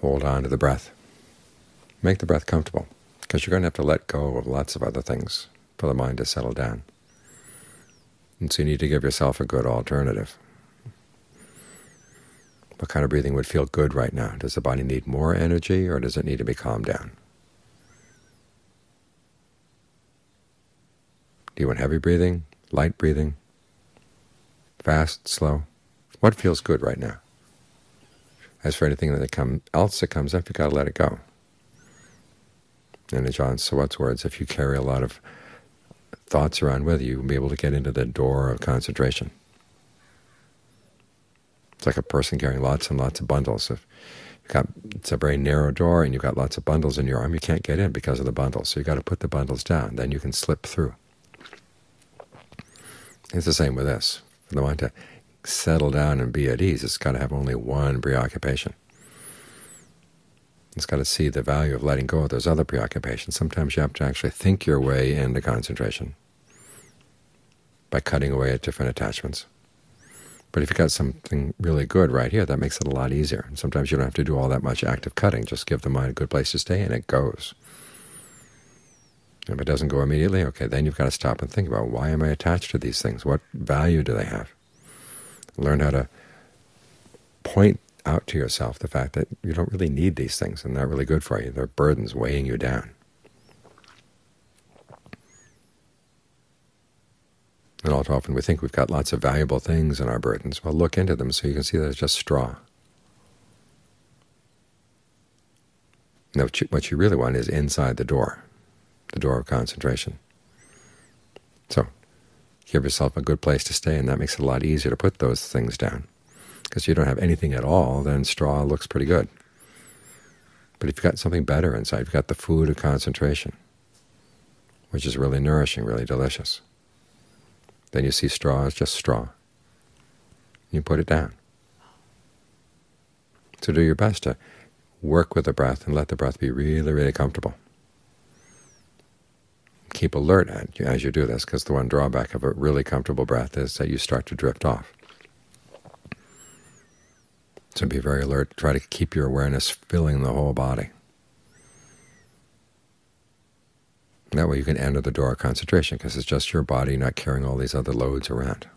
hold on to the breath. Make the breath comfortable, because you're going to have to let go of lots of other things for the mind to settle down. And so you need to give yourself a good alternative. What kind of breathing would feel good right now? Does the body need more energy, or does it need to be calmed down? Do you want heavy breathing, light breathing, fast, slow? What feels good right now? As for anything that come, else that comes up, you've got to let it go. And in Ajaan Suwat's words, if you carry a lot of thoughts around with you, you'll be able to get into the door of concentration. It's like a person carrying lots and lots of bundles. If you've got, it's a very narrow door and you've got lots of bundles in your arm, you can't get in because of the bundles. So you've got to put the bundles down. Then you can slip through. It's the same with this. For the mind to settle down and be at ease, it's got to have only one preoccupation. It's got to see the value of letting go of those other preoccupations. Sometimes you have to actually think your way into concentration by cutting away at different attachments. But if you've got something really good right here, that makes it a lot easier. And sometimes you don't have to do all that much active cutting. Just give the mind a good place to stay, and it goes. If it doesn't go immediately, okay, then you've got to stop and think about why am I attached to these things? What value do they have? Learn how to point out to yourself the fact that you don't really need these things and they're not really good for you. They're burdens weighing you down. And all too often we think we've got lots of valuable things in our burdens. Well, look into them so you can see that it's just straw. Now, what you really want is inside the door the door of concentration. So give yourself a good place to stay, and that makes it a lot easier to put those things down. Because if you don't have anything at all, then straw looks pretty good. But if you've got something better inside, you've got the food of concentration, which is really nourishing, really delicious, then you see straw as just straw. You put it down. So do your best to work with the breath and let the breath be really, really comfortable keep alert as you do this, because the one drawback of a really comfortable breath is that you start to drift off. So be very alert. Try to keep your awareness filling the whole body. That way you can enter the door of concentration, because it's just your body not carrying all these other loads around.